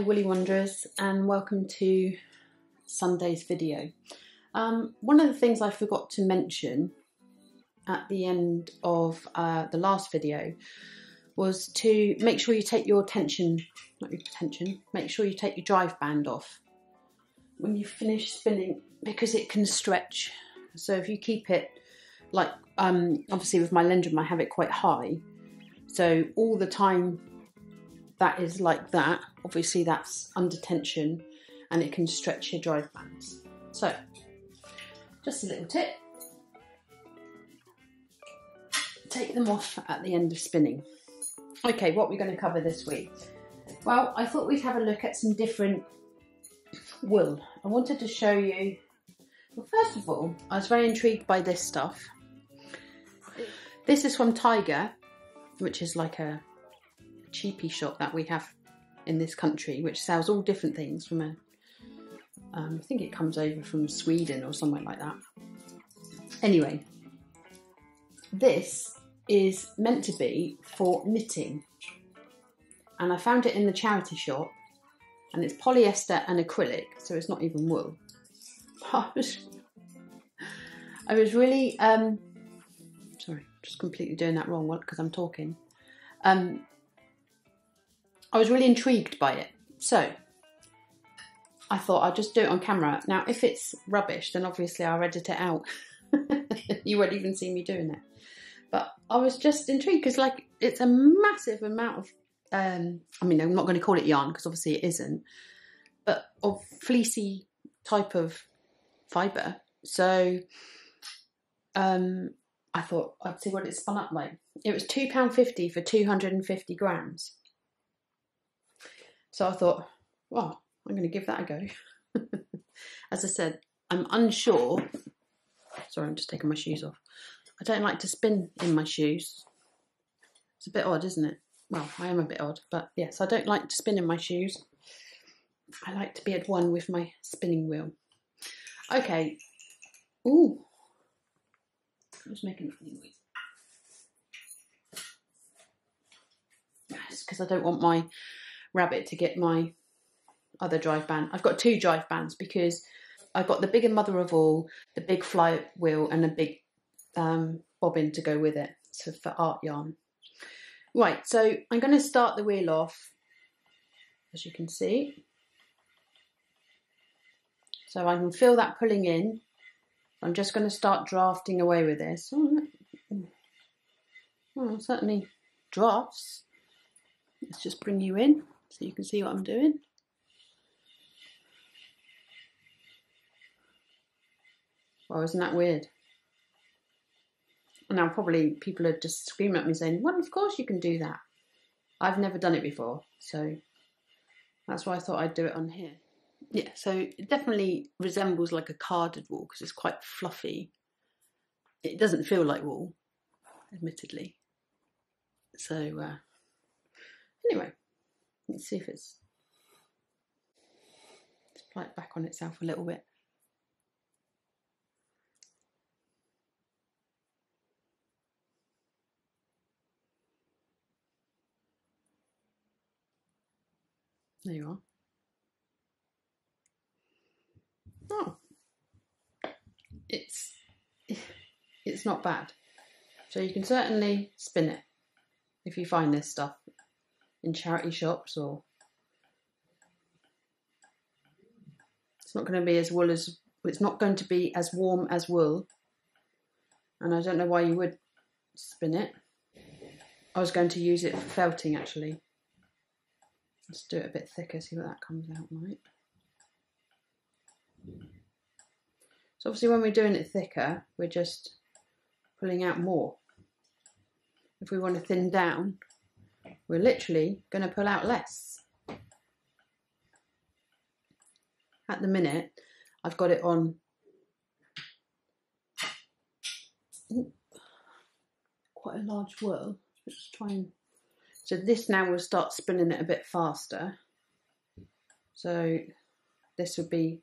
Hi Woolly Wanderers and welcome to Sunday's video. Um, one of the things I forgot to mention at the end of uh, the last video was to make sure you take your tension, not your tension, make sure you take your drive band off when you finish spinning because it can stretch. So if you keep it like, um, obviously with my Lendrum I have it quite high, so all the time that is like that, obviously that's under tension and it can stretch your drive bands. So, just a little tip. Take them off at the end of spinning. Okay, what we're going to cover this week? Well, I thought we'd have a look at some different wool. I wanted to show you, well, first of all, I was very intrigued by this stuff. This is from Tiger, which is like a cheapy shop that we have in this country, which sells all different things from a. Um, I think it comes over from Sweden or somewhere like that. Anyway, this is meant to be for knitting, and I found it in the charity shop, and it's polyester and acrylic, so it's not even wool. I was, I was really um, sorry, just completely doing that wrong because I'm talking. Um, I was really intrigued by it. So I thought I'd just do it on camera. Now, if it's rubbish, then obviously I'll edit it out. you won't even see me doing it. But I was just intrigued because, like, it's a massive amount of. Um, I mean, I'm not going to call it yarn because obviously it isn't, but of fleecy type of fibre. So um, I thought I'd see what it spun up like. It was £2.50 for 250 grams. So I thought, well, I'm going to give that a go. As I said, I'm unsure. Sorry, I'm just taking my shoes off. I don't like to spin in my shoes. It's a bit odd, isn't it? Well, I am a bit odd, but yes, I don't like to spin in my shoes. I like to be at one with my spinning wheel. Okay. Ooh. I was making a noise. Yes, because I don't want my rabbit to get my other drive band. I've got two drive bands because I've got the bigger mother of all, the big fly wheel, and a big um, bobbin to go with it so for art yarn. Right, so I'm going to start the wheel off, as you can see. So I can feel that pulling in. I'm just going to start drafting away with this. Oh, oh certainly drafts. Let's just bring you in so you can see what I'm doing. Well, isn't that weird? And now, probably people are just screaming at me saying, Well, of course you can do that. I've never done it before, so that's why I thought I'd do it on here. Yeah, so it definitely resembles like a carded wool because it's quite fluffy. It doesn't feel like wool, admittedly. So, uh, anyway, Let's see if it's apply it back on itself a little bit. There you are. Oh, it's it's not bad. So you can certainly spin it if you find this stuff in charity shops or it's not going to be as wool as it's not going to be as warm as wool. And I don't know why you would spin it. I was going to use it for felting actually. Let's do it a bit thicker see what that comes out like. So obviously when we're doing it thicker we're just pulling out more. If we want to thin down we're literally going to pull out less. At the minute, I've got it on quite a large whirl. Let's try and so this now will start spinning it a bit faster. So this would be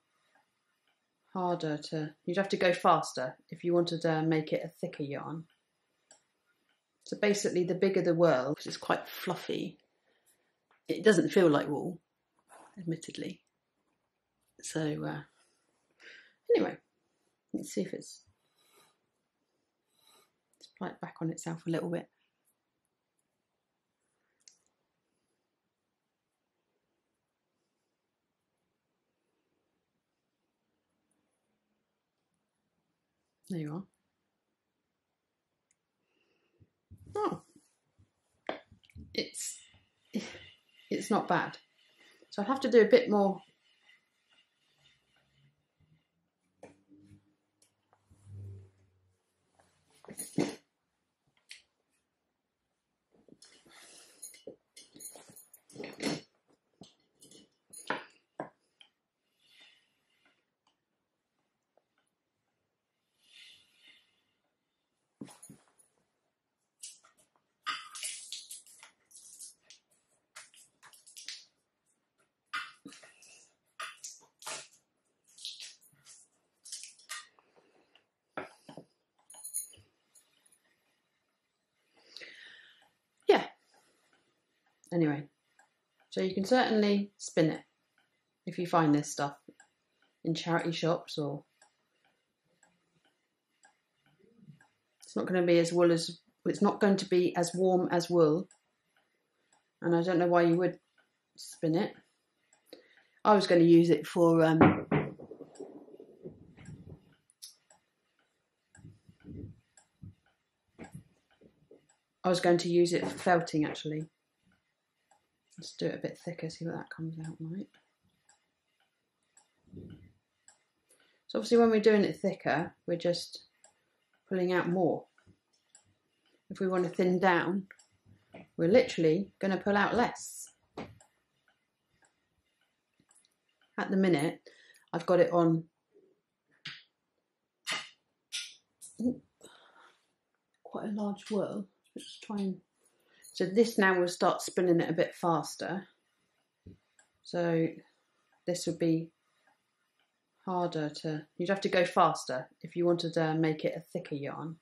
harder to, you'd have to go faster if you wanted to make it a thicker yarn. So basically, the bigger the whirl, because it's quite fluffy, it doesn't feel like wool, admittedly. So uh, anyway, let's see if it's let's apply it back on itself a little bit. There you are. Oh, it's it's not bad. So I'll have to do a bit more. Yeah. Anyway, so you can certainly spin it if you find this stuff in charity shops or it's not going to be as wool as it's not going to be as warm as wool. And I don't know why you would spin it. I was going to use it for um, I was going to use it for felting actually let's do it a bit thicker see what that comes out like. So obviously when we're doing it thicker we're just pulling out more. If we want to thin down we're literally going to pull out less. At the minute I've got it on quite a large whirl. Just try and so this now will start spinning it a bit faster. So this would be harder to you'd have to go faster if you wanted to make it a thicker yarn.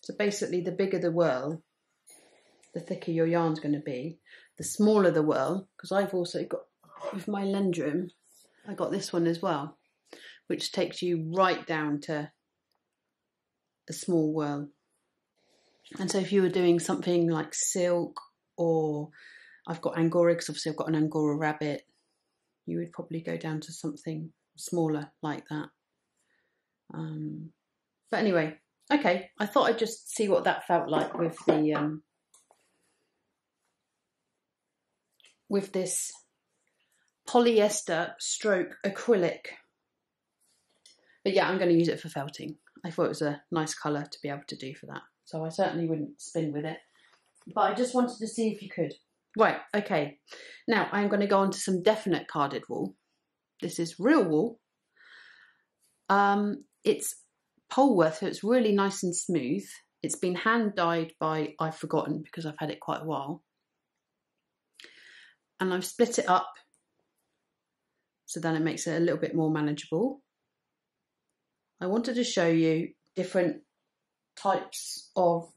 So basically the bigger the whirl the thicker your yarn's going to be. The smaller the whirl because I've also got with my Lendrum I got this one as well which takes you right down to a small whirl and so if you were doing something like silk or I've got Angora because obviously I've got an Angora rabbit, you would probably go down to something smaller like that. Um, but anyway, okay, I thought I'd just see what that felt like with the um, with this polyester stroke acrylic. But yeah, I'm going to use it for felting. I thought it was a nice colour to be able to do for that so I certainly wouldn't spin with it. But I just wanted to see if you could. Right, okay. Now I'm going to go on to some definite carded wool. This is real wool. Um, it's Polworth, so it's really nice and smooth. It's been hand dyed by, I've forgotten because I've had it quite a while. And I've split it up so then it makes it a little bit more manageable. I wanted to show you different types of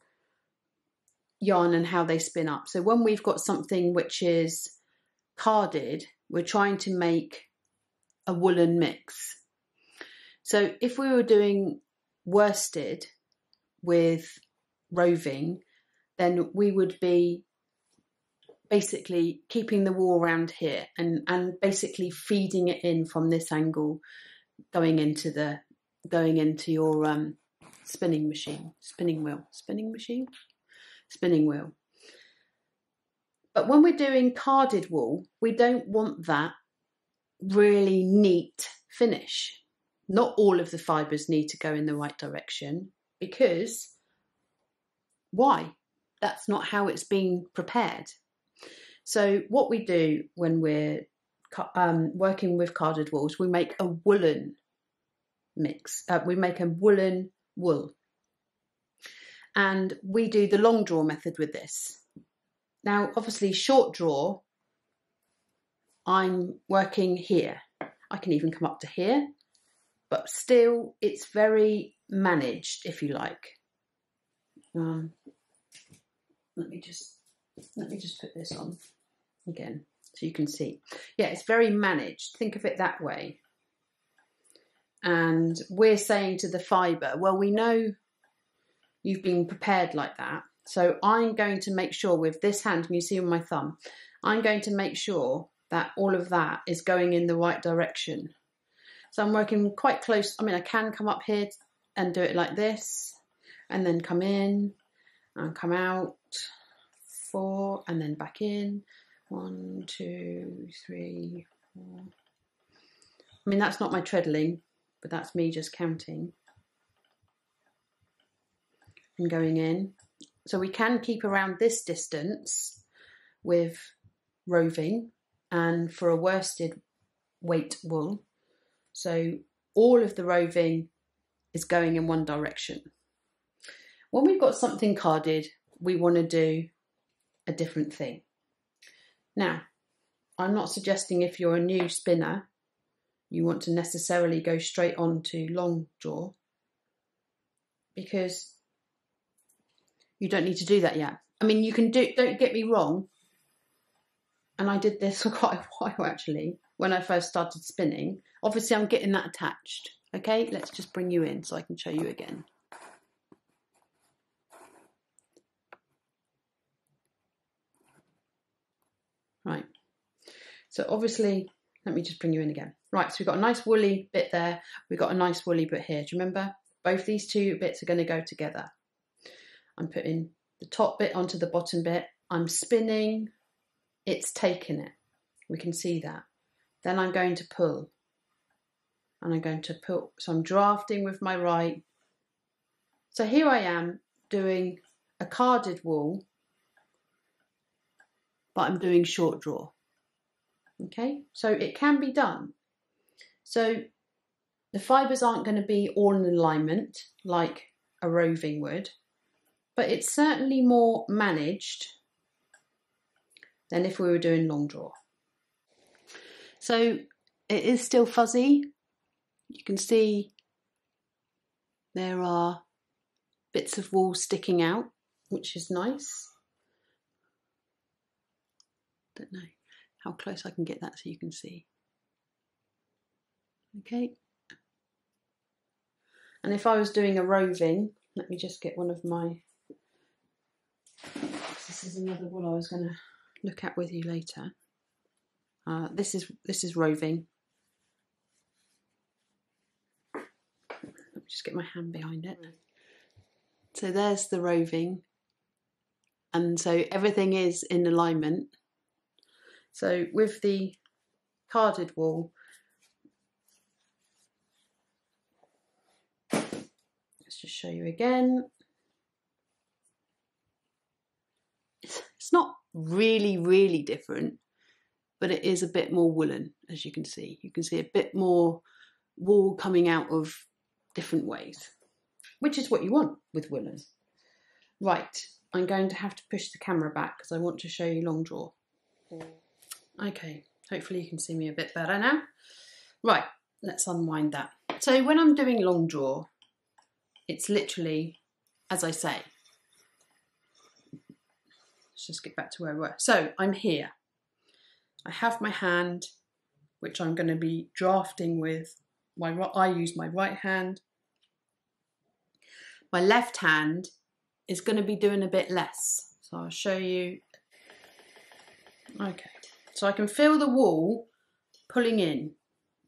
yarn and how they spin up. So when we've got something which is carded, we're trying to make a woolen mix. So if we were doing worsted with roving, then we would be basically keeping the wool around here and, and basically feeding it in from this angle going into the going into your um, spinning machine, spinning wheel, spinning machine, spinning wheel. But when we're doing carded wool, we don't want that really neat finish. Not all of the fibres need to go in the right direction because why? That's not how it's been prepared. So, what we do when we're um, working with carded wools, we make a woolen mix. Uh, we make a woolen wool. And we do the long draw method with this. Now, obviously, short draw, I'm working here. I can even come up to here, but still, it's very managed, if you like. Um, let me just let me just put this on again. So you can see. Yeah, it's very managed. Think of it that way. And we're saying to the fibre, well, we know you've been prepared like that. So I'm going to make sure with this hand, you see with my thumb, I'm going to make sure that all of that is going in the right direction. So I'm working quite close. I mean, I can come up here and do it like this and then come in and come out four and then back in one two three four I mean that's not my treadling but that's me just counting. And going in. So we can keep around this distance with roving and for a worsted weight wool. So all of the roving is going in one direction. When we've got something carded, we want to do a different thing. Now, I'm not suggesting if you're a new spinner, you want to necessarily go straight on to long draw because you don't need to do that yet. I mean, you can do, don't get me wrong, and I did this for quite a while actually when I first started spinning. Obviously, I'm getting that attached. Okay, let's just bring you in so I can show you again. Right. So obviously, let me just bring you in again. Right, so we've got a nice woolly bit there. We've got a nice woolly bit here. Do you remember? Both these two bits are going to go together. I'm putting the top bit onto the bottom bit. I'm spinning. It's taken it. We can see that. Then I'm going to pull. And I'm going to pull. So I'm drafting with my right. So here I am doing a carded wool but I'm doing short draw. Okay, so it can be done. So the fibres aren't going to be all in alignment like a roving would, but it's certainly more managed than if we were doing long draw. So it is still fuzzy. You can see there are bits of wool sticking out, which is nice. Don't know how close I can get that so you can see. Okay. And if I was doing a roving, let me just get one of my, this is another one I was going to look at with you later. Uh, this is this is roving. Let me just get my hand behind it. So there's the roving, and so everything is in alignment. So with the carded wool, let's just show you again. It's not really, really different, but it is a bit more woolen, as you can see. You can see a bit more wool coming out of different ways, which is what you want with woolen. Right, I'm going to have to push the camera back because I want to show you long draw. Okay, hopefully you can see me a bit better now. Right, let's unwind that. So when I'm doing long draw, it's literally, as I say, let's just get back to where we were. So I'm here. I have my hand, which I'm going to be drafting with my, I use my right hand. My left hand is going to be doing a bit less. So I'll show you. Okay. So I can feel the wall pulling in.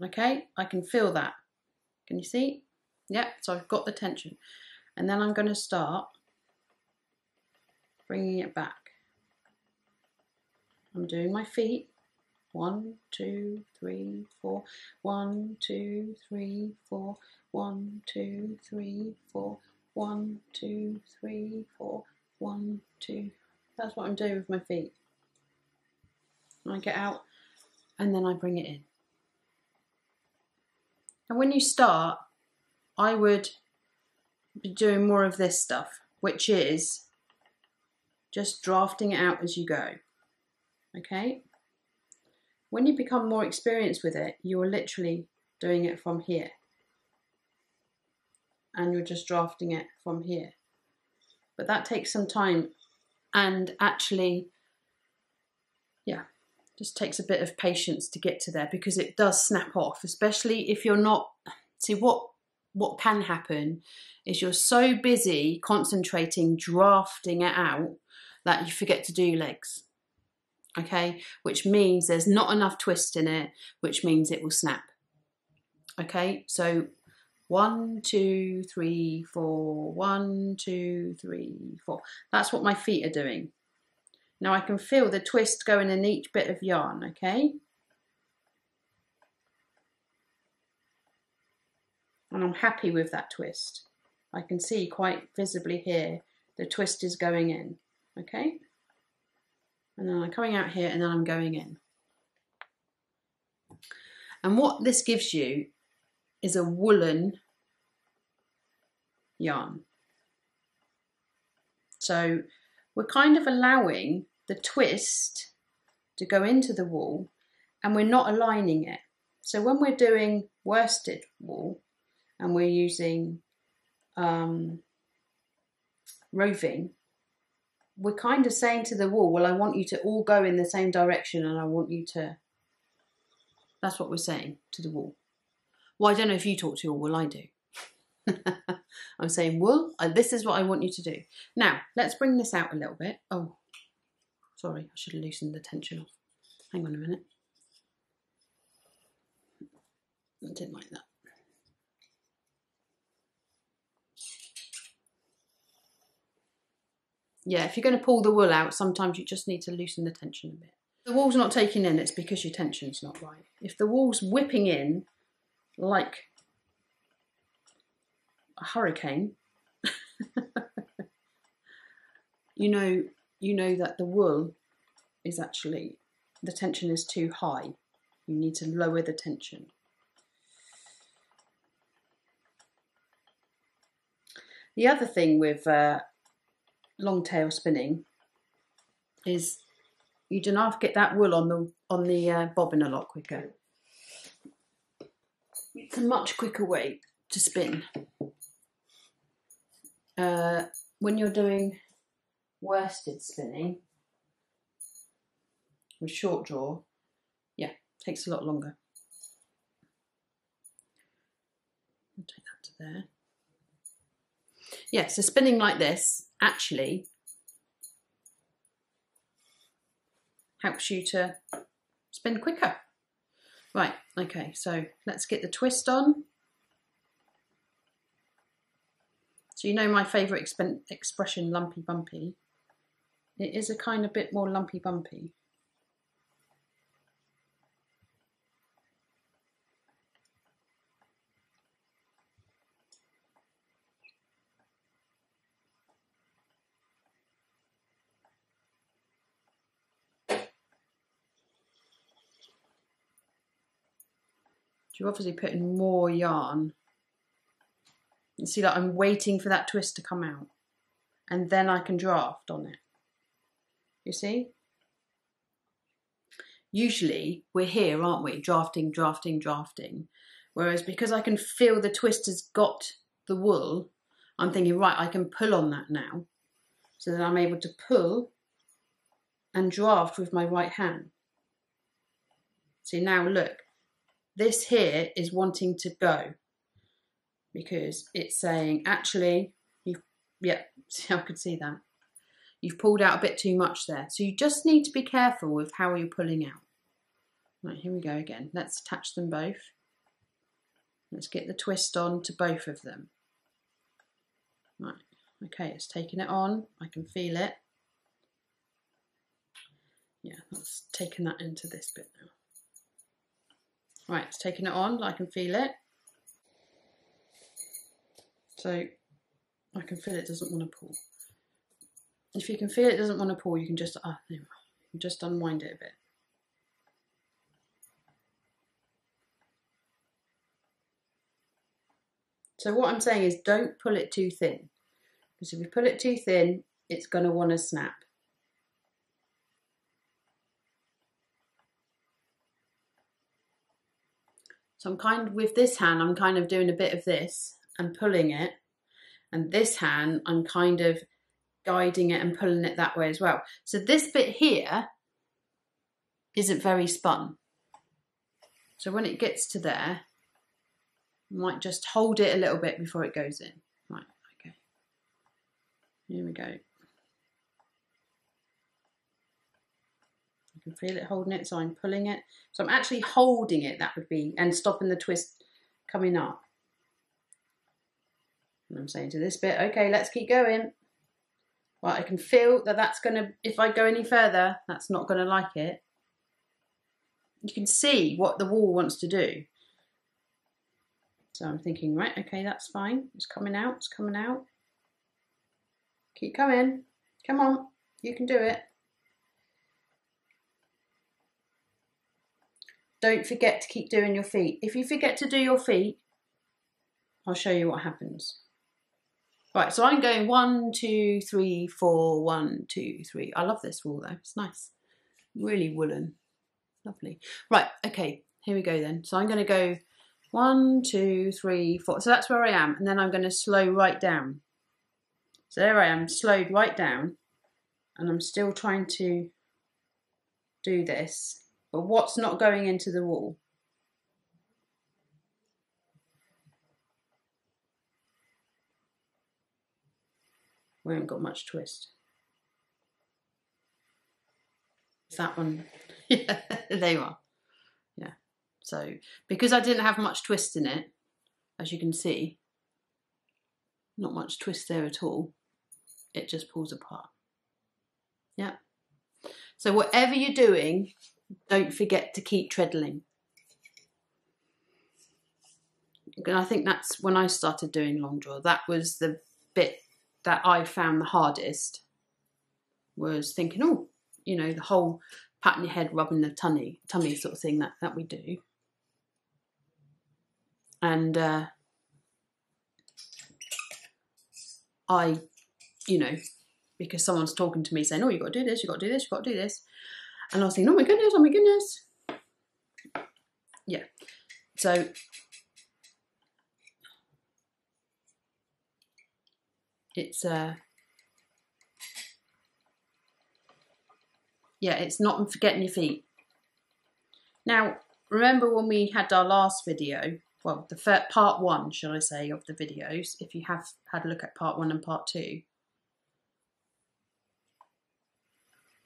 Okay, I can feel that. Can you see? Yep, so I've got the tension. And then I'm going to start bringing it back. I'm doing my feet. One, two, three, four. One, two, three, four. One, two, three, four. One, two, three, four. One, two. That's what I'm doing with my feet. I get out and then I bring it in. And when you start, I would be doing more of this stuff, which is just drafting it out as you go. Okay? When you become more experienced with it, you're literally doing it from here. And you're just drafting it from here. But that takes some time and actually, Just takes a bit of patience to get to there because it does snap off, especially if you're not. See what what can happen is you're so busy concentrating, drafting it out that you forget to do legs. Okay, which means there's not enough twist in it, which means it will snap. Okay, so one, two, three, four, one, two, three, four. That's what my feet are doing. Now I can feel the twist going in each bit of yarn, okay? And I'm happy with that twist. I can see quite visibly here the twist is going in, okay? And then I'm coming out here and then I'm going in. And what this gives you is a woolen yarn. So we're kind of allowing the twist to go into the wall and we're not aligning it. So when we're doing worsted wool and we're using um, roving, we're kind of saying to the wool, well, I want you to all go in the same direction and I want you to. That's what we're saying to the wool. Well, I don't know if you talk to your wool, I do. I'm saying wool, this is what I want you to do. Now, let's bring this out a little bit. Oh, sorry, I should have loosened the tension off. Hang on a minute. I didn't like that. Yeah, if you're going to pull the wool out, sometimes you just need to loosen the tension a bit. the wool's not taking in, it's because your tension's not right. If the wool's whipping in like a hurricane, you know you know that the wool is actually the tension is too high. You need to lower the tension. The other thing with uh, long tail spinning is you have to get that wool on the on the uh, bobbin a lot quicker. It's a much quicker way to spin uh, when you're doing worsted spinning with short draw, yeah, takes a lot longer. I'll take that to there. Yeah, so spinning like this actually helps you to spin quicker. Right, okay, so let's get the twist on. So you know my favourite expression, lumpy bumpy. It is a kind of bit more lumpy bumpy. you're obviously putting more yarn you see that I'm waiting for that twist to come out and then I can draft on it. You see? Usually we're here, aren't we? Drafting, drafting, drafting. Whereas because I can feel the twist has got the wool, I'm thinking, right, I can pull on that now. So that I'm able to pull and draft with my right hand. See now look, this here is wanting to go because it's saying actually you've yeah I could see that. You've pulled out a bit too much there. So you just need to be careful with how you're pulling out. Right here we go again. Let's attach them both. Let's get the twist on to both of them. Right okay it's taking it on. I can feel it. Yeah that's taking that into this bit now. Right it's taking it on. I can feel it so I can feel it doesn't want to pull. If you can feel it doesn't want to pull, you can just ah, can just unwind it a bit. So what I'm saying is don't pull it too thin. Because if you pull it too thin, it's going to want to snap. So I'm kind of, with this hand, I'm kind of doing a bit of this and pulling it. And this hand, I'm kind of guiding it and pulling it that way as well. So this bit here isn't very spun. So when it gets to there, you might just hold it a little bit before it goes in. Right, okay. Here we go. You can feel it holding it, so I'm pulling it. So I'm actually holding it, that would be, and stopping the twist coming up. And I'm saying to this bit, okay, let's keep going. Well, I can feel that that's going to, if I go any further, that's not going to like it. You can see what the wall wants to do. So I'm thinking, right, okay, that's fine. It's coming out, it's coming out. Keep coming. Come on, you can do it. Don't forget to keep doing your feet. If you forget to do your feet, I'll show you what happens. Right, so I'm going one, two, three, four, one, two, three. I love this wool though, it's nice. Really woolen, lovely. Right, okay, here we go then. So I'm gonna go one, two, three, four. So that's where I am. And then I'm gonna slow right down. So there I am, slowed right down. And I'm still trying to do this. But what's not going into the wall? We haven't got much twist. Is That one, yeah, there you are. Yeah. So because I didn't have much twist in it, as you can see, not much twist there at all, it just pulls apart. Yeah. So whatever you're doing, don't forget to keep treadling. And I think that's when I started doing long draw. That was the bit that I found the hardest was thinking, oh, you know, the whole patting your head, rubbing the tummy, tummy sort of thing that, that we do. And uh, I, you know, because someone's talking to me saying, oh, you've got to do this, you've got to do this, you've got to do this. And I was thinking, oh my goodness, oh my goodness. Yeah. So it's uh yeah it's not forgetting your feet. Now remember when we had our last video? Well the first, part one shall i say of the videos if you have had a look at part one and part two.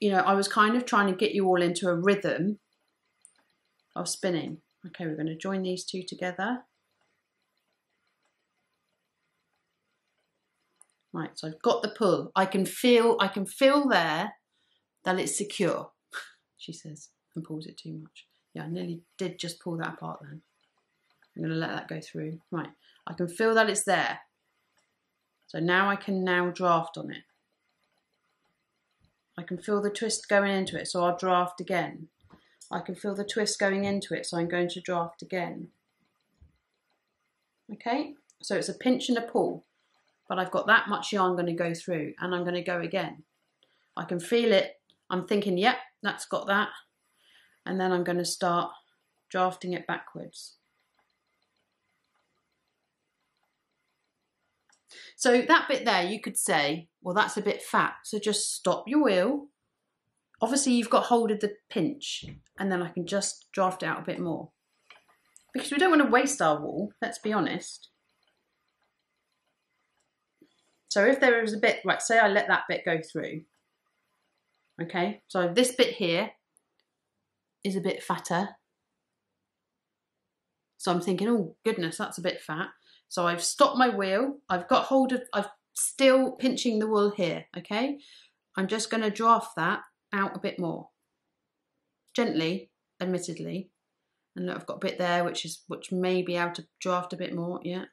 You know i was kind of trying to get you all into a rhythm of spinning. Okay we're going to join these two together Right, so I've got the pull. I can feel, I can feel there that it's secure, she says, and pulls it too much. Yeah, I nearly did just pull that apart then. I'm gonna let that go through. Right, I can feel that it's there. So now I can now draft on it. I can feel the twist going into it, so I'll draft again. I can feel the twist going into it, so I'm going to draft again. Okay, so it's a pinch and a pull but I've got that much yarn going to go through and I'm going to go again. I can feel it. I'm thinking, yep, that's got that. And then I'm going to start drafting it backwards. So that bit there, you could say, well, that's a bit fat. So just stop your wheel. Obviously, you've got hold of the pinch, and then I can just draft out a bit more. Because we don't want to waste our wool, let's be honest. So if there is a bit, right, say I let that bit go through. Okay, so this bit here is a bit fatter. So I'm thinking, oh goodness, that's a bit fat. So I've stopped my wheel. I've got hold of, I've still pinching the wool here, okay? I'm just going to draft that out a bit more. Gently, admittedly. And look, I've got a bit there, which is, which may be able to draft a bit more, yeah.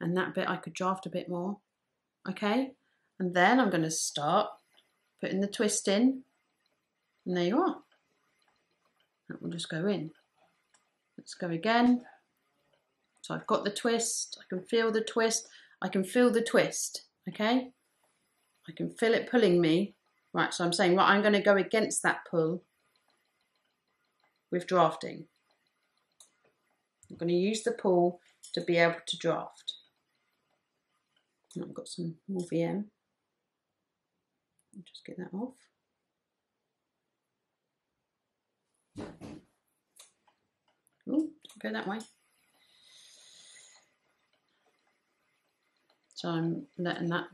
And that bit I could draft a bit more okay? And then I'm going to start putting the twist in, and there you are. That will just go in. Let's go again. So I've got the twist, I can feel the twist, I can feel the twist, okay? I can feel it pulling me. Right, so I'm saying, right, I'm going to go against that pull with drafting. I'm going to use the pull to be able to draft. I've got some more VM. Just get that off. Oh, Go that way. So I'm letting that,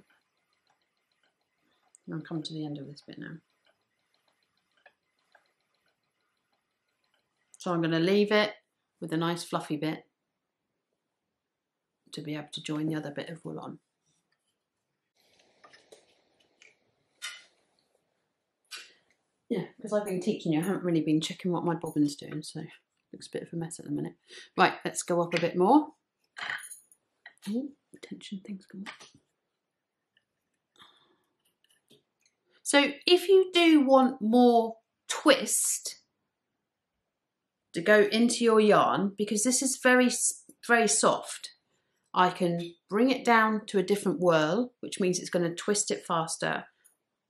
I'll come to the end of this bit now. So I'm going to leave it with a nice fluffy bit to be able to join the other bit of wool on. Yeah, because I've been teaching you, I haven't really been checking what my bobbin's doing, so it looks a bit of a mess at the minute. Right, let's go up a bit more. Oh, tension thing's gone. So if you do want more twist to go into your yarn, because this is very, very soft, I can bring it down to a different whirl, which means it's going to twist it faster,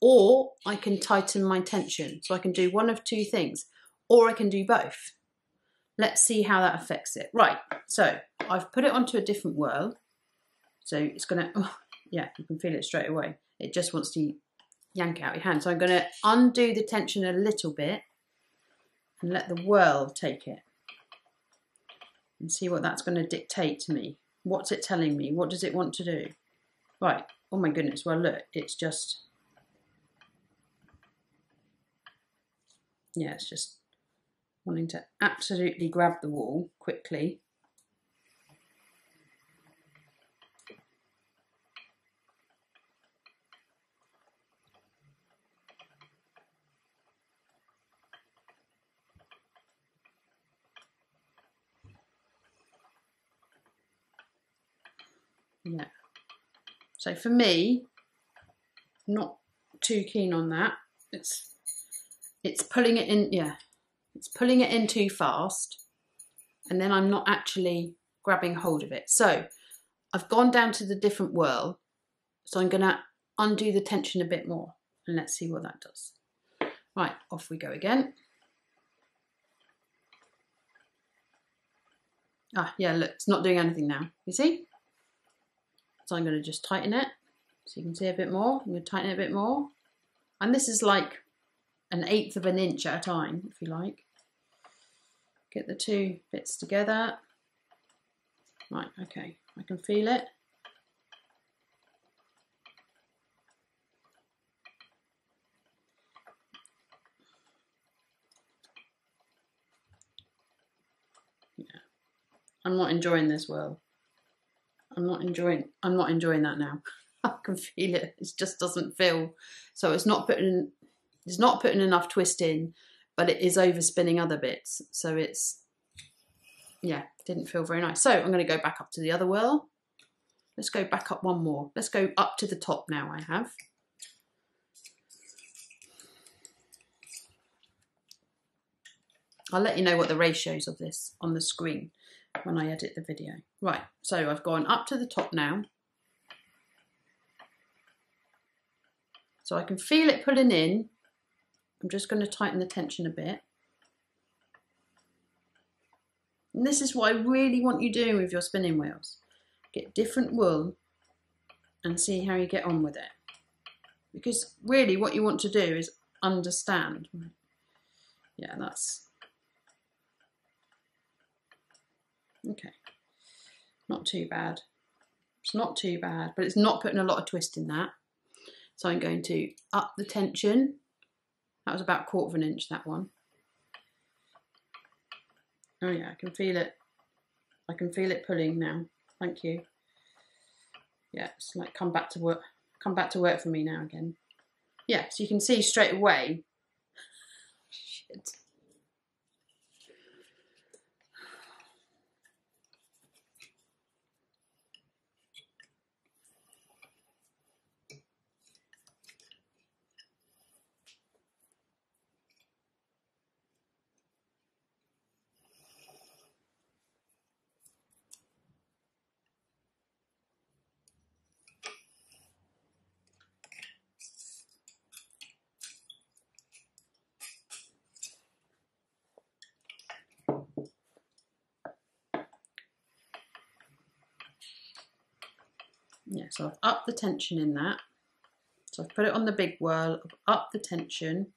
or I can tighten my tension. So I can do one of two things, or I can do both. Let's see how that affects it. Right, so I've put it onto a different whirl. So it's to, oh, yeah, you can feel it straight away. It just wants to yank out your hand. So I'm to undo the tension a little bit and let the whirl take it and see what that's going to dictate to me. What's it telling me? What does it want to do? Right, oh my goodness, well look, it's just, yeah, it's just wanting to absolutely grab the wall quickly Yeah. So for me, not too keen on that. It's it's pulling it in, yeah. It's pulling it in too fast. And then I'm not actually grabbing hold of it. So I've gone down to the different whirl. So I'm going to undo the tension a bit more. And let's see what that does. Right, off we go again. Ah, yeah, look, it's not doing anything now. You see? So I'm going to just tighten it so you can see a bit more. I'm going to tighten it a bit more. And this is like an eighth of an inch at a time, if you like. Get the two bits together. Right, okay, I can feel it. Yeah, I'm not enjoying this well. I'm not enjoying I'm not enjoying that now. I can feel it. It just doesn't feel so it's not putting it's not putting enough twist in, but it is overspinning other bits. So it's yeah, didn't feel very nice. So I'm going to go back up to the other whirl. Let's go back up one more. Let's go up to the top now I have. I'll let you know what the ratios of this on the screen when I edit the video. Right, so I've gone up to the top now. So I can feel it pulling in. I'm just going to tighten the tension a bit. And this is what I really want you doing with your spinning wheels. Get different wool and see how you get on with it. Because really what you want to do is understand. Yeah, that's Okay, not too bad. It's not too bad, but it's not putting a lot of twist in that. So I'm going to up the tension. That was about a quarter of an inch, that one. Oh yeah, I can feel it. I can feel it pulling now. Thank you. Yeah, it's like come back to work. Come back to work for me now again. Yeah, so you can see straight away. Shit. Yeah so I've upped the tension in that so I've put it on the big whirl I've upped the tension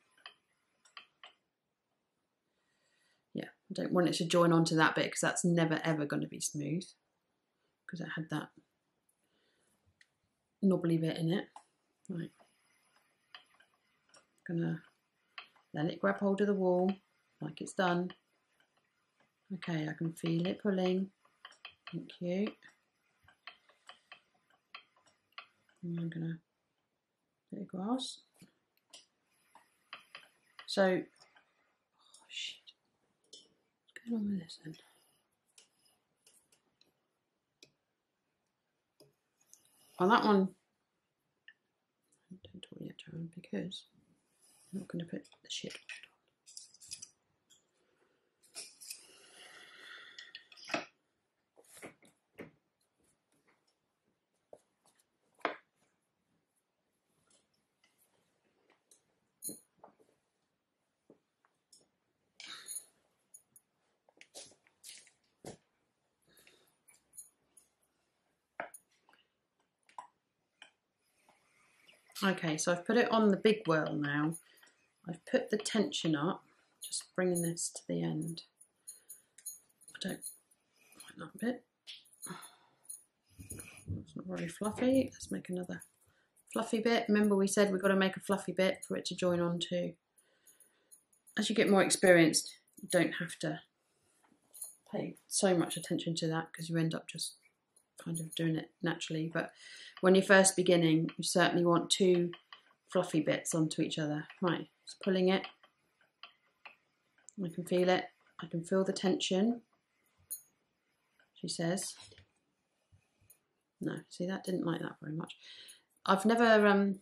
yeah I don't want it to join onto that bit because that's never ever going to be smooth because it had that knobbly bit in it. Right. Gonna let it grab hold of the wall like it's done. Okay, I can feel it pulling. Thank you. And I'm gonna bit of grass. So, oh shit, what's going on with this then? On that one, don't talk yet, Joanne, because I'm not going to put the shit Okay, so I've put it on the big whirl now. I've put the tension up, just bringing this to the end. I don't like that bit. It's not very fluffy. Let's make another fluffy bit. Remember we said we've got to make a fluffy bit for it to join onto. As you get more experienced, you don't have to pay so much attention to that because you end up just kind of doing it naturally. But when you're first beginning, you certainly want two fluffy bits onto each other. Right, just pulling it. I can feel it. I can feel the tension. She says. No, see that didn't like that very much. I've never, um,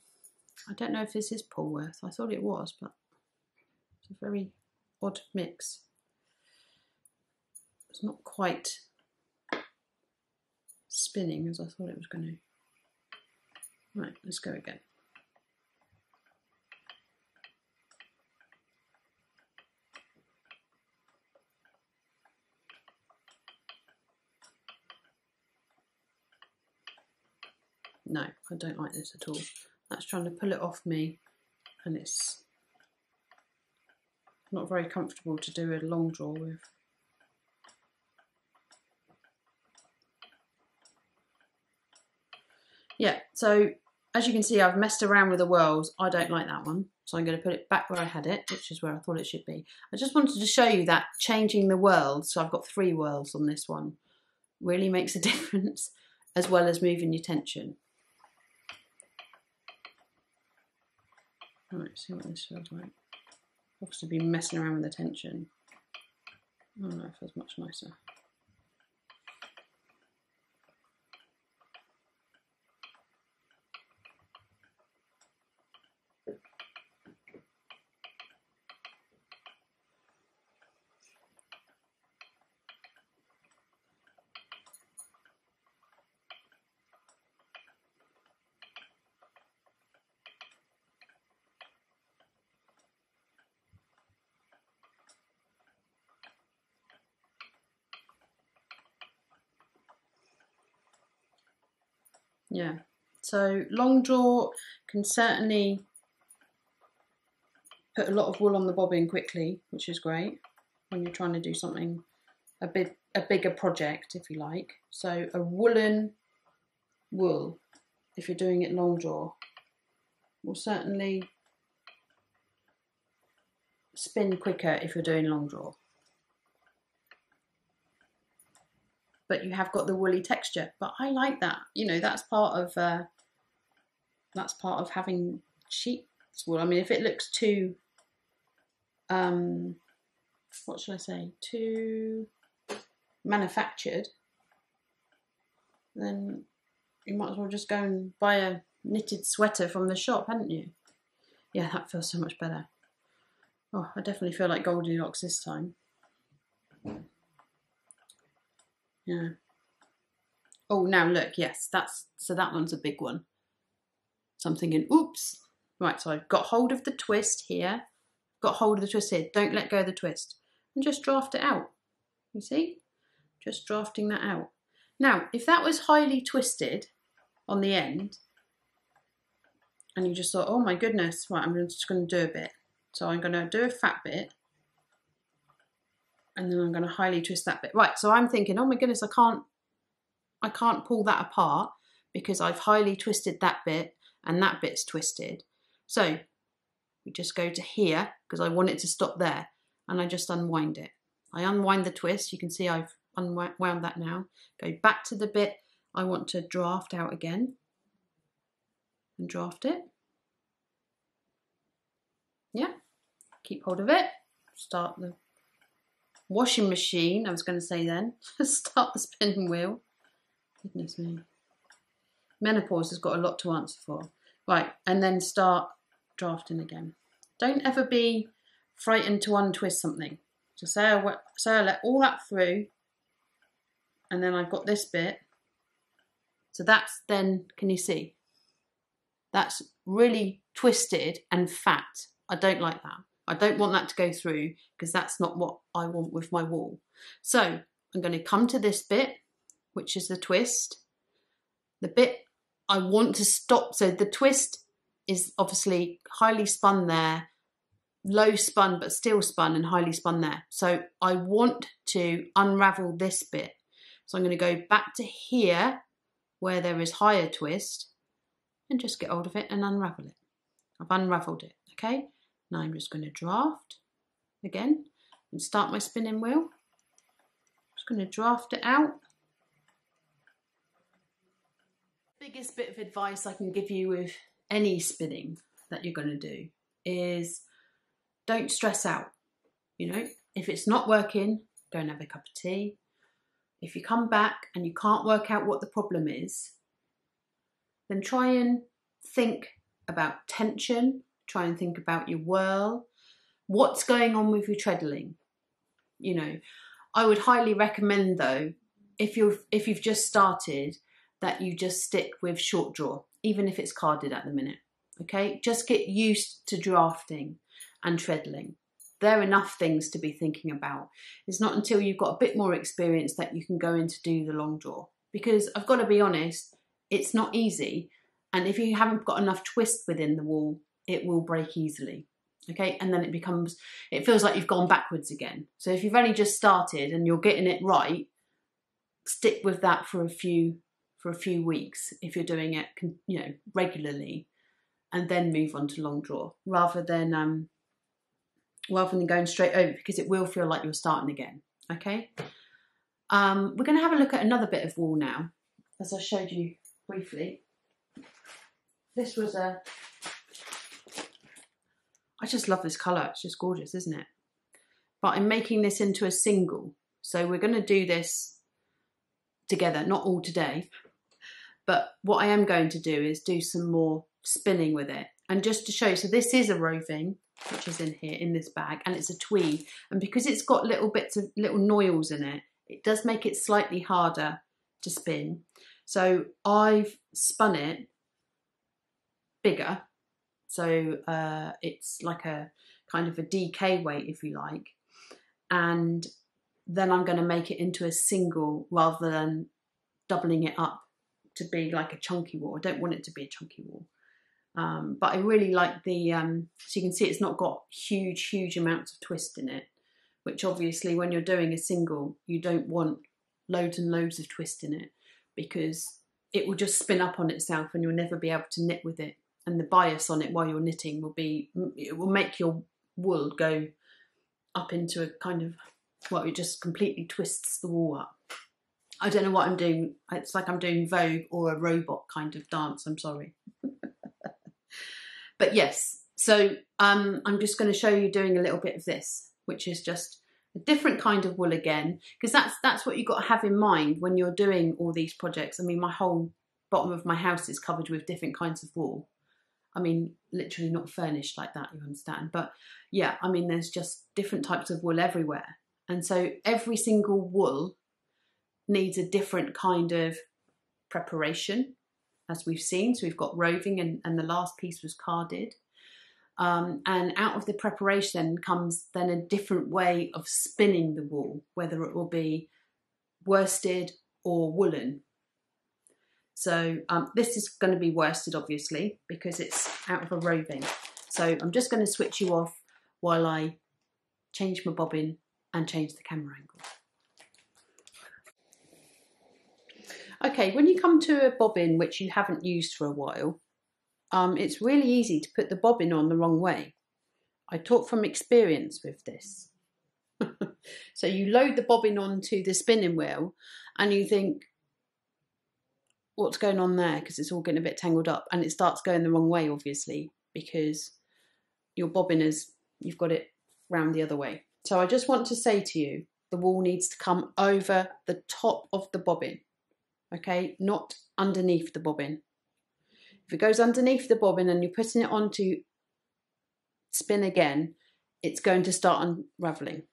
I don't know if this is Polworth. I thought it was, but it's a very odd mix. It's not quite spinning as I thought it was going to. Right, let's go again. No, I don't like this at all. That's trying to pull it off me and it's not very comfortable to do a long draw with. Yeah, so as you can see, I've messed around with the whirls. I don't like that one. So I'm going to put it back where I had it, which is where I thought it should be. I just wanted to show you that changing the whirls, so I've got three whirls on this one, really makes a difference, as well as moving your tension. Right, see what this feels like. Obviously been messing around with the tension. Oh it feels much nicer. Yeah. So long draw can certainly put a lot of wool on the bobbin quickly, which is great when you're trying to do something a bit a bigger project, if you like. So a woolen wool, if you're doing it long draw, will certainly spin quicker if you're doing long draw. But you have got the woolly texture. But I like that. You know, that's part of uh, that's part of having sheep's wool. I mean, if it looks too, um, what should I say, too manufactured, then you might as well just go and buy a knitted sweater from the shop, hadn't you? Yeah, that feels so much better. Oh, I definitely feel like Goldilocks this time. Yeah. Oh, now look, yes, that's so that one's a big one. So I'm thinking, oops. Right, so I've got hold of the twist here, got hold of the twist here. Don't let go of the twist. And just draft it out. You see? Just drafting that out. Now, if that was highly twisted on the end, and you just thought, oh my goodness, right, I'm just going to do a bit. So I'm going to do a fat bit and then I'm going to highly twist that bit. Right, so I'm thinking, oh my goodness, I can't, I can't pull that apart because I've highly twisted that bit and that bit's twisted. So we just go to here because I want it to stop there and I just unwind it. I unwind the twist. You can see I've unwound that now. Go back to the bit I want to draft out again and draft it. Yeah, keep hold of it. Start the washing machine, I was going to say then. Start the spinning wheel. Goodness me. Menopause has got a lot to answer for. Right, and then start drafting again. Don't ever be frightened to untwist something. So say I, say I let all that through, and then I've got this bit. So that's then, can you see? That's really twisted and fat. I don't like that. I don't want that to go through because that's not what I want with my wall. So I'm going to come to this bit, which is the twist. The bit I want to stop. So the twist is obviously highly spun there, low spun, but still spun and highly spun there. So I want to unravel this bit. So I'm going to go back to here where there is higher twist and just get hold of it and unravel it. I've unraveled it, okay? Now I'm just going to draft again and start my spinning wheel. Just going to draft it out. Biggest bit of advice I can give you with any spinning that you're going to do is don't stress out. You know, if it's not working, go and have a cup of tea. If you come back and you can't work out what the problem is, then try and think about tension try and think about your whirl. What's going on with your treadling? You know, I would highly recommend though, if you've if you've just started, that you just stick with short draw, even if it's carded at the minute. Okay, just get used to drafting and treadling. There are enough things to be thinking about. It's not until you've got a bit more experience that you can go in to do the long draw. Because I've got to be honest, it's not easy. And if you haven't got enough twist within the wall, it will break easily. Okay, and then it becomes, it feels like you've gone backwards again. So if you've only just started and you're getting it right, stick with that for a few for a few weeks if you're doing it, you know, regularly, and then move on to long draw rather than um, rather than going straight over because it will feel like you're starting again. Okay, um, we're going to have a look at another bit of wool now, as I showed you briefly. This was a I just love this colour. It's just gorgeous, isn't it? But I'm making this into a single. So we're going to do this together, not all today. But what I am going to do is do some more spinning with it. And just to show you, so this is a roving, which is in here, in this bag, and it's a tweed. And because it's got little bits of little noils in it, it does make it slightly harder to spin. So I've spun it bigger so uh, it's like a kind of a DK weight, if you like. And then I'm going to make it into a single rather than doubling it up to be like a chunky wall. I don't want it to be a chunky wall. Um, but I really like the, um, so you can see it's not got huge, huge amounts of twist in it, which obviously when you're doing a single, you don't want loads and loads of twist in it because it will just spin up on itself and you'll never be able to knit with it and the bias on it while you're knitting will be it will make your wool go up into a kind of well it just completely twists the wool up. I don't know what i'm doing it's like i'm doing vogue or a robot kind of dance i'm sorry. But yes so um, i'm just going to show you doing a little bit of this which is just a different kind of wool again because that's that's what you've got to have in mind when you're doing all these projects. I mean my whole bottom of my house is covered with different kinds of wool I mean, literally not furnished like that, you understand. But yeah, I mean, there's just different types of wool everywhere. And so every single wool needs a different kind of preparation, as we've seen. So we've got roving, and, and the last piece was carded. Um, and out of the preparation comes then a different way of spinning the wool, whether it will be worsted or woolen. So um, this is going to be worsted obviously because it's out of a roving. So I'm just going to switch you off while I change my bobbin and change the camera angle. Okay, when you come to a bobbin which you haven't used for a while, um, it's really easy to put the bobbin on the wrong way. I talk from experience with this. so you load the bobbin onto the spinning wheel and you think, what's going on there? Because it's all getting a bit tangled up and it starts going the wrong way, obviously, because your bobbin is, you've got it round the other way. So I just want to say to you, the wool needs to come over the top of the bobbin, okay, not underneath the bobbin. If it goes underneath the bobbin and you're putting it on to spin again, it's going to start unraveling.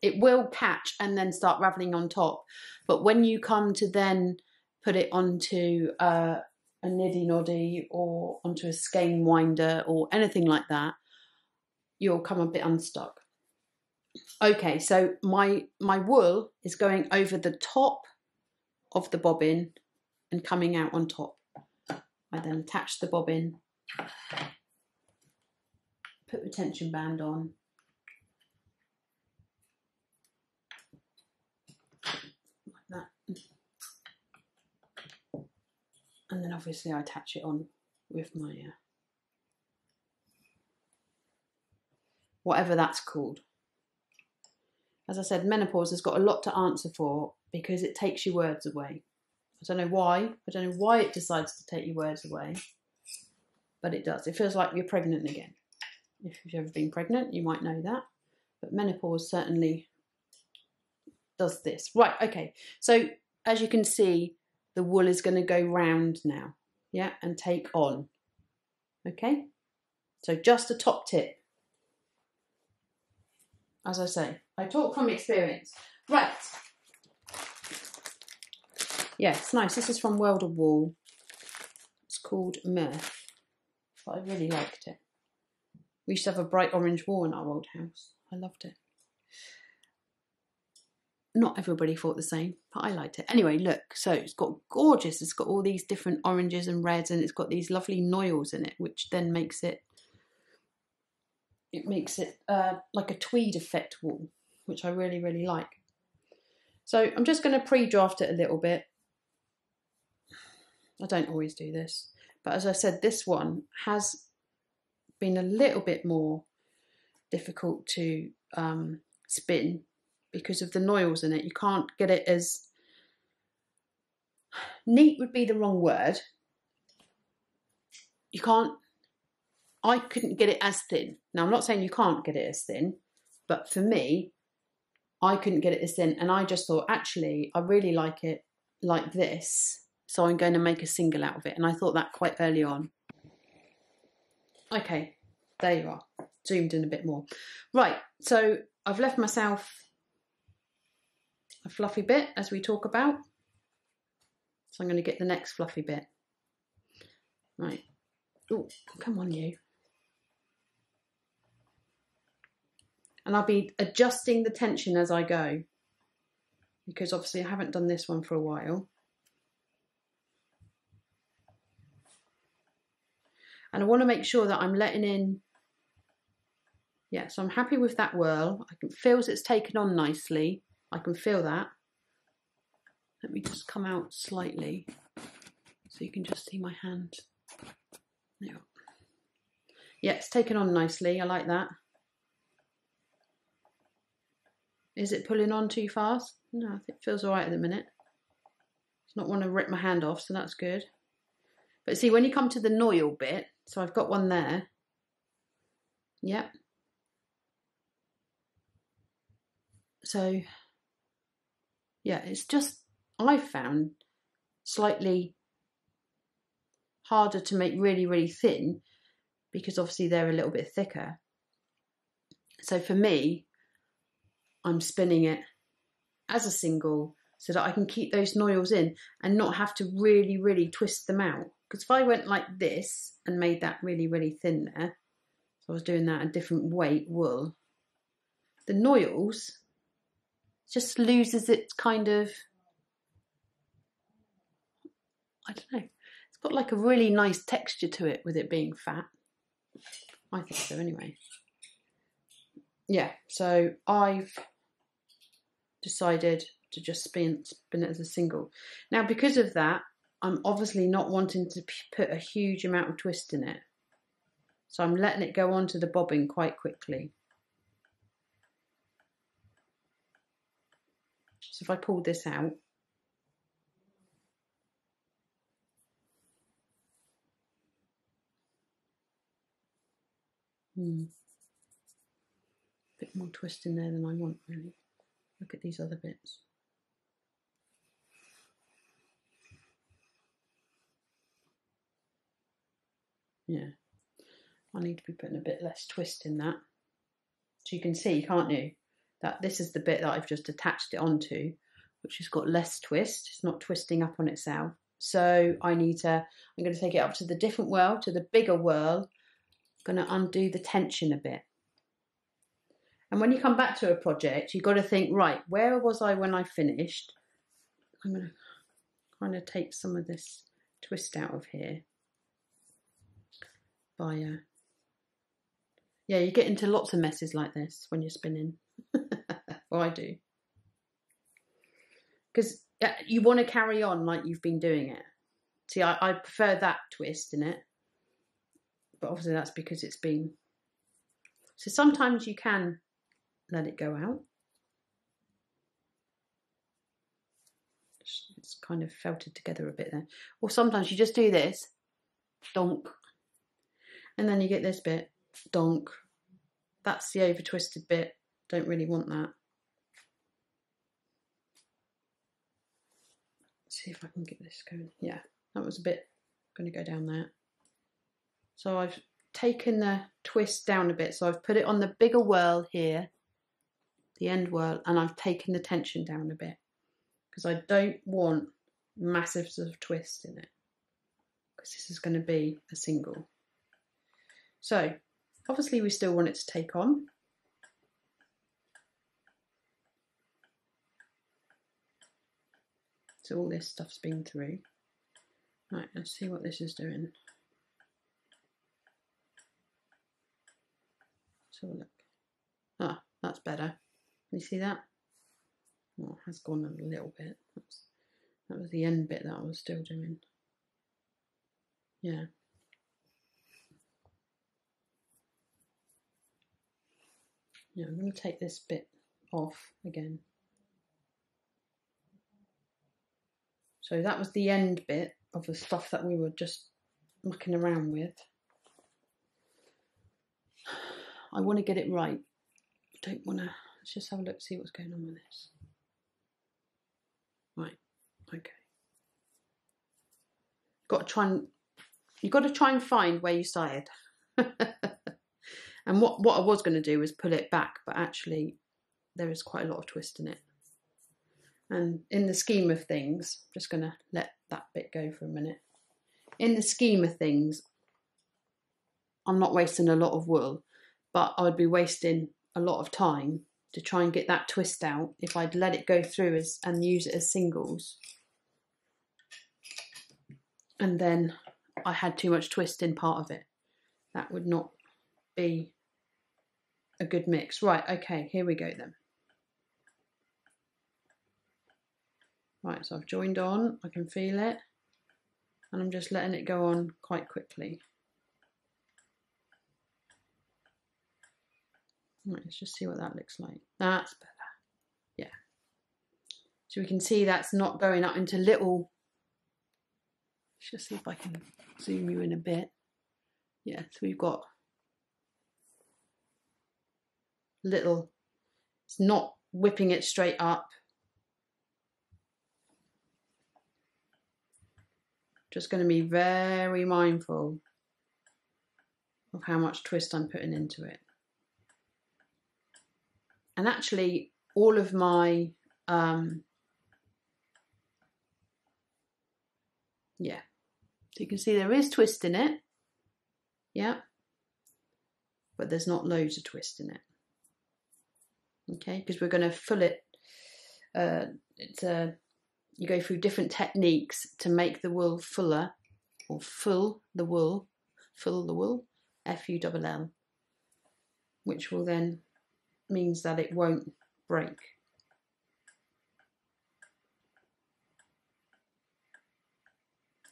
It will catch and then start raveling on top. But when you come to then put it onto uh, a niddy noddy or onto a skein winder or anything like that, you'll come a bit unstuck. Okay, so my my wool is going over the top of the bobbin and coming out on top. I then attach the bobbin, put the tension band on, like that. And then obviously I attach it on with my, uh, whatever that's called. As I said, menopause has got a lot to answer for because it takes your words away. I don't know why. I don't know why it decides to take your words away, but it does. It feels like you're pregnant again. If you've ever been pregnant, you might know that. But menopause certainly does this. Right, okay. So as you can see, the wool is going to go round now, yeah, and take on. Okay, so just a top tip. As I say, I talk from experience. Right. Yeah, it's nice. This is from World of Wool. It's called Mirth. But I really liked it. We used to have a bright orange wall in our old house. I loved it not everybody thought the same, but I liked it. Anyway, look, so it's got gorgeous. It's got all these different oranges and reds, and it's got these lovely noils in it, which then makes it it makes it uh, like a tweed effect wool, which I really really like. So I'm just going to pre-draft it a little bit. I don't always do this, but as I said, this one has been a little bit more difficult to um, spin because of the noils in it. You can't get it as neat would be the wrong word. You can't I couldn't get it as thin. Now I'm not saying you can't get it as thin, but for me, I couldn't get it as thin and I just thought actually I really like it like this. So I'm going to make a single out of it. And I thought that quite early on. Okay, there you are. Zoomed in a bit more. Right, so I've left myself a fluffy bit as we talk about. So I'm going to get the next fluffy bit. Right. Oh, come on you. And I'll be adjusting the tension as I go because obviously I haven't done this one for a while. And I want to make sure that I'm letting in, yeah, so I'm happy with that whirl. I can feel it's taken on nicely. I can feel that. Let me just come out slightly so you can just see my hand. There. Yeah, it's taken on nicely. I like that. Is it pulling on too fast? No, it feels all right at the minute. It's not want to rip my hand off, so that's good. But see, when you come to the noil bit, so I've got one there. Yep. So yeah, it's just, I've found slightly harder to make really, really thin because obviously they're a little bit thicker. So for me, I'm spinning it as a single so that I can keep those noils in and not have to really, really twist them out. Because if I went like this and made that really, really thin there, so I was doing that a different weight wool, the noils just loses its kind of I don't know. It's got like a really nice texture to it with it being fat. I think so anyway. Yeah, so I've decided to just spin spin it as a single. Now because of that, I'm obviously not wanting to put a huge amount of twist in it. So I'm letting it go onto the bobbin quite quickly. So if I pull this out, hmm, bit more twist in there than I want really. Look at these other bits. Yeah, I need to be putting a bit less twist in that. So you can see, can't you, that this is the bit that I've just attached it onto, which has got less twist. It's not twisting up on itself. So I need to, I'm going to take it up to the different whirl, to the bigger whirl. I'm going to undo the tension a bit. And when you come back to a project, you've got to think, right, where was I when I finished? I'm going to kind of take some of this twist out of here by uh, yeah you get into lots of messes like this when you're spinning well i do. Because uh, you want to carry on like you've been doing it. See I, I prefer that twist in it but obviously that's because it's been so sometimes you can let it go out. It's kind of felted together a bit there. Or sometimes you just do this donk and then you get this bit, donk. That's the over twisted bit. Don't really want that. Let's see if I can get this going. Yeah, that was a bit going to go down there. So I've taken the twist down a bit. So I've put it on the bigger whirl here, the end whirl, and I've taken the tension down a bit because I don't want massive sort of twist in it because this is going to be a single. So obviously we still want it to take on. So all this stuff's been through. Right, let's see what this is doing. So look. Ah, that's better. You see that? Oh, it has gone a little bit. That's, that was the end bit that I was still doing. Yeah. Now I'm going to take this bit off again. So that was the end bit of the stuff that we were just mucking around with. I want to get it right. I don't want to. Let's just have a look, see what's going on with this. Right. Okay. Got to try and you've got to try and find where you started. And what, what I was going to do was pull it back, but actually there is quite a lot of twist in it. And in the scheme of things, I'm just going to let that bit go for a minute. In the scheme of things, I'm not wasting a lot of wool, but I'd be wasting a lot of time to try and get that twist out if I'd let it go through as and use it as singles. And then I had too much twist in part of it. That would not be a good mix. Right, okay, here we go then. Right, so I've joined on, I can feel it, and I'm just letting it go on quite quickly. Right, let's just see what that looks like. That's better. Yeah. So we can see that's not going up into little. Let's just see if I can zoom you in a bit. Yeah, so we've got little, it's not whipping it straight up. Just going to be very mindful of how much twist I'm putting into it. And actually, all of my, um, yeah, so you can see there is twist in it, yeah, but there's not loads of twist in it. Okay? Because we're going to fill it uh, it's a you go through different techniques to make the wool fuller or full the wool, full the wool, F U which will then means that it won't break.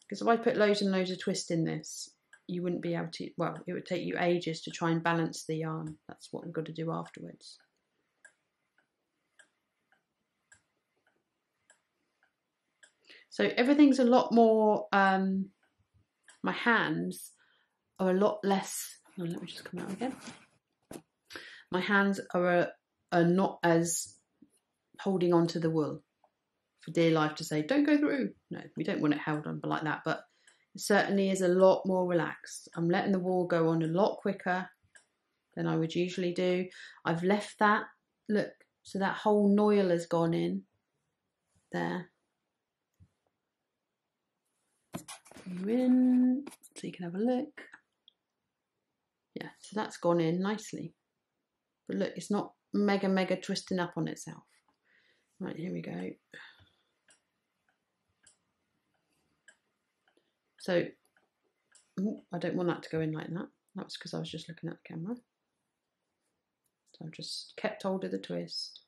Because if I put loads and loads of twist in this, you wouldn't be able to, well, it would take you ages to try and balance the yarn. That's what I'm going to do afterwards. So everything's a lot more, um, my hands are a lot less, oh, let me just come out again. My hands are, a, are not as holding on to the wool for dear life to say, don't go through. No, we don't want it held on like that, but it certainly is a lot more relaxed. I'm letting the wool go on a lot quicker than I would usually do. I've left that, look, so that whole noil has gone in there. You in so you can have a look. Yeah, so that's gone in nicely. But look, it's not mega, mega twisting up on itself. Right, here we go. So I don't want that to go in like that. That's because I was just looking at the camera. So I've just kept hold of the twist.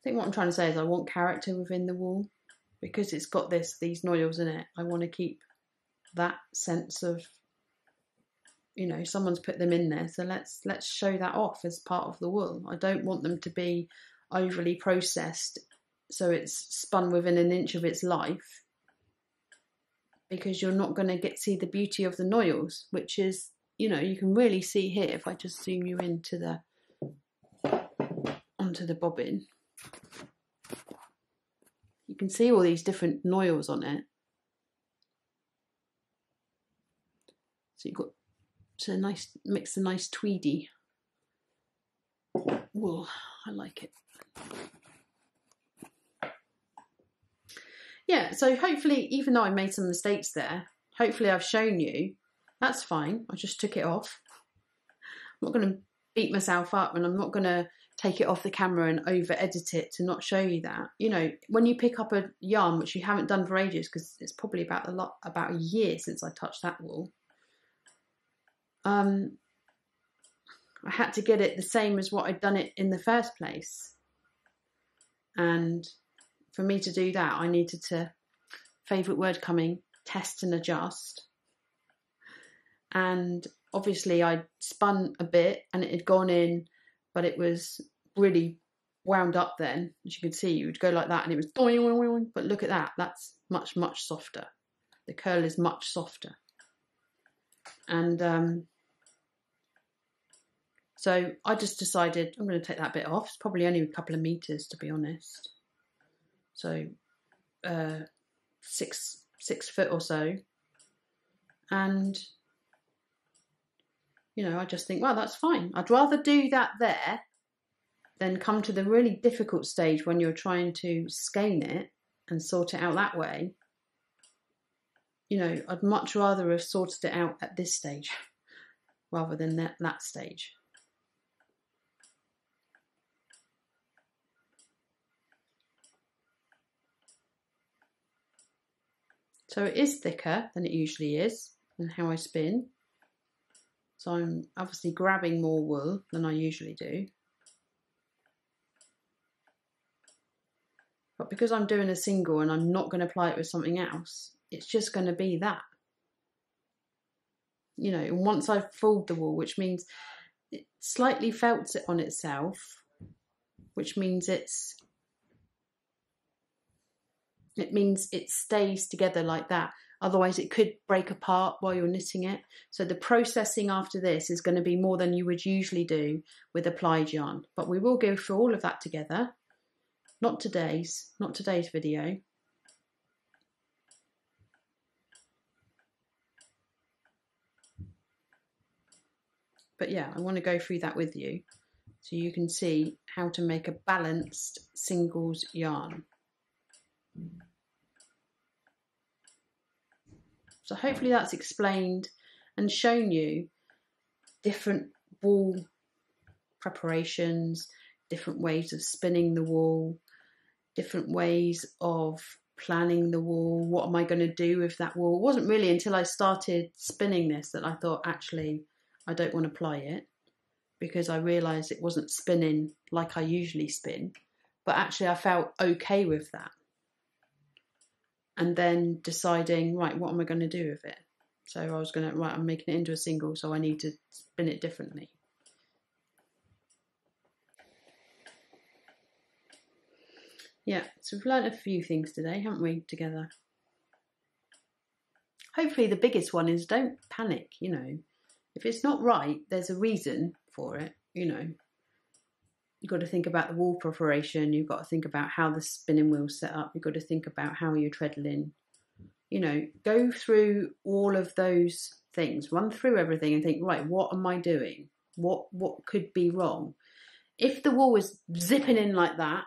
I think what I'm trying to say is I want character within the wool because it's got this these noils in it. I want to keep that sense of you know someone's put them in there, so let's let's show that off as part of the wool. I don't want them to be overly processed so it's spun within an inch of its life because you're not going to get see the beauty of the noils, which is you know you can really see here if I just zoom you into the onto the bobbin you can see all these different noils on it. So you've got to nice mix a nice tweedy wool. I like it. Yeah, so hopefully, even though I made some mistakes there, hopefully I've shown you. That's fine. I just took it off. I'm not going to beat myself up and I'm not going to take it off the camera and over edit it to not show you that. You know, when you pick up a yarn which you haven't done for ages, because it's probably about a lot about a year since I touched that wool. Um, I had to get it the same as what I'd done it in the first place, and for me to do that, I needed to favorite word coming test and adjust. And obviously, I spun a bit and it had gone in but it was really wound up then. As you can see, you would go like that and it was but look at that, that's much, much softer. The curl is much softer. And um, so I just decided I'm going to take that bit off. It's probably only a couple of meters to be honest. So uh, six six foot or so. And you know, I just think, well, that's fine. I'd rather do that there than come to the really difficult stage when you're trying to skein it and sort it out that way. You know, I'd much rather have sorted it out at this stage rather than that, that stage. So it is thicker than it usually is and how I spin. So I'm obviously grabbing more wool than I usually do. But because I'm doing a single and I'm not going to apply it with something else, it's just going to be that. You know, once I've fulled the wool, which means it slightly felts it on itself, which means it's it means it stays together like that Otherwise, it could break apart while you're knitting it. So the processing after this is going to be more than you would usually do with applied yarn. But we will go through all of that together. Not today's, not today's video. But yeah, I want to go through that with you so you can see how to make a balanced singles yarn. So hopefully that's explained and shown you different wool preparations, different ways of spinning the wool, different ways of planning the wool. What am I going to do with that wool? It wasn't really until I started spinning this that I thought, actually, I don't want to ply it because I realised it wasn't spinning like I usually spin. But actually, I felt okay with that. And then deciding, right, what am I going to do with it? So I was going to, right, I'm making it into a single, so I need to spin it differently. Yeah, so we've learned a few things today, haven't we, together? Hopefully, the biggest one is don't panic, you know. If it's not right, there's a reason for it, you know. You've got to think about the wall preparation, you've got to think about how the spinning wheel's set up, you've got to think about how you're treadling. You know, go through all of those things, run through everything and think, right, what am I doing? What what could be wrong? If the wall is zipping in like that,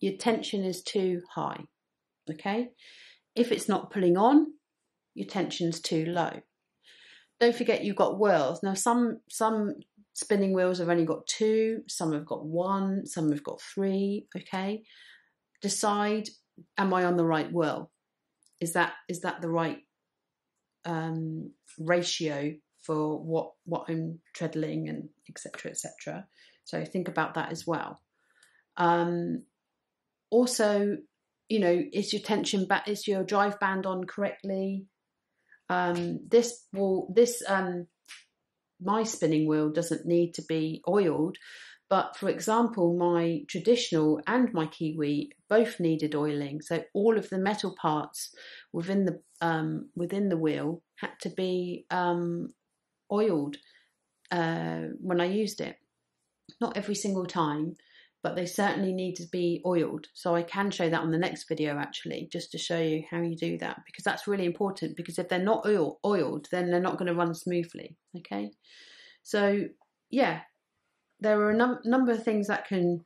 your tension is too high. Okay? If it's not pulling on, your tension's too low. Don't forget you've got whirls. Now some some spinning wheels have only got two, some have got one, some have got three, okay? Decide am I on the right whirl? Is that is that the right um, ratio for what what I'm treadling and etc etc. So think about that as well. Um, also, you know, is your tension back? Is your drive band on correctly? Um, this will this um, my spinning wheel doesn't need to be oiled, but for example, my traditional and my Kiwi both needed oiling. So all of the metal parts within the um, within the wheel had to be um, oiled uh, when I used it. Not every single time, but they certainly need to be oiled. So I can show that on the next video actually, just to show you how you do that because that's really important because if they're not oil, oiled, then they're not going to run smoothly. Okay. So yeah, there are a num- number of things that can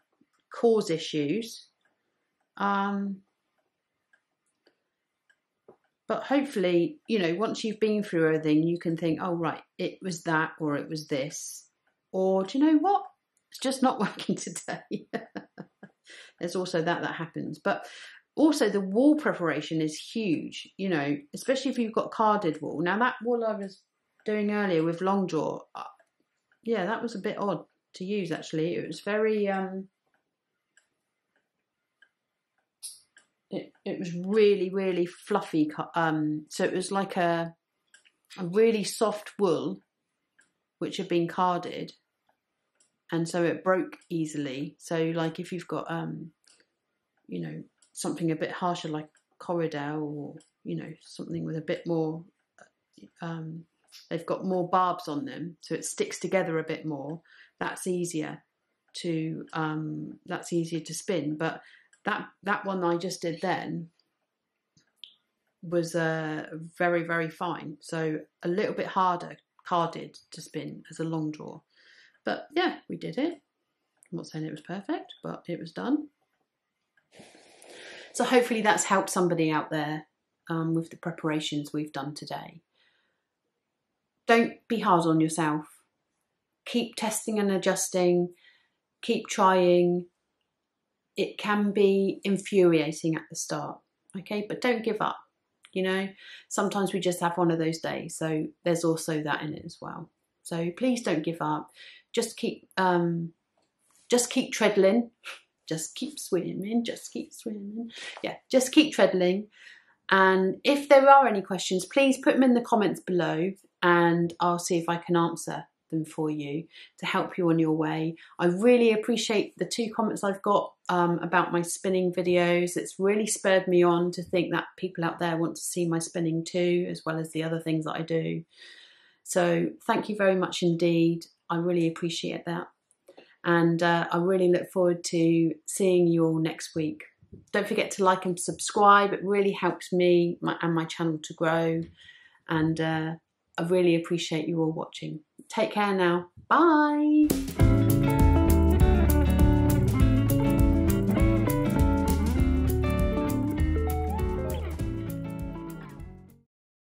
cause issues. Um, but hopefully, you know, once you've been through everything, you can think, oh, right, it was that or it was this. Or do you know what? It's just not working today. There's also that that happens. But also the wall preparation is huge, you know, especially if you've got carded wall. Now that wall I was doing earlier with long draw, uh, yeah, that was a bit odd to use actually. It was very um it, it was really really fluffy um so it was like a a really soft wool which had been carded and so it broke easily. So like if you've got um, you know, something a bit harsher like Corriedale or you know something with a bit more, um, they've got more barbs on them, so it sticks together a bit more. That's easier to um, that's easier to spin. But that that one I just did then was uh, very very fine. So a little bit harder carded to spin as a long draw. But yeah, we did it. I'm not saying it was perfect, but it was done. So hopefully that's helped somebody out there um, with the preparations we've done today. Don't be hard on yourself. Keep testing and adjusting. Keep trying. It can be infuriating at the start, okay? But don't give up. You know, sometimes we just have one of those days. So there's also that in it as well. So please don't give up just keep um, just keep treadling, just keep swimming, just keep swimming. Yeah, just keep treadling. And if there are any questions, please put them in the comments below and I'll see if I can answer them for you to help you on your way. I really appreciate the two comments I've got um, about my spinning videos. It's really spurred me on to think that people out there want to see my spinning too, as well as the other things that I do. So thank you very much indeed. I really appreciate that. And uh, I really look forward to seeing you all next week. Don't forget to like and subscribe. It really helps me my, and my channel to grow. And uh, I really appreciate you all watching. Take care now. Bye.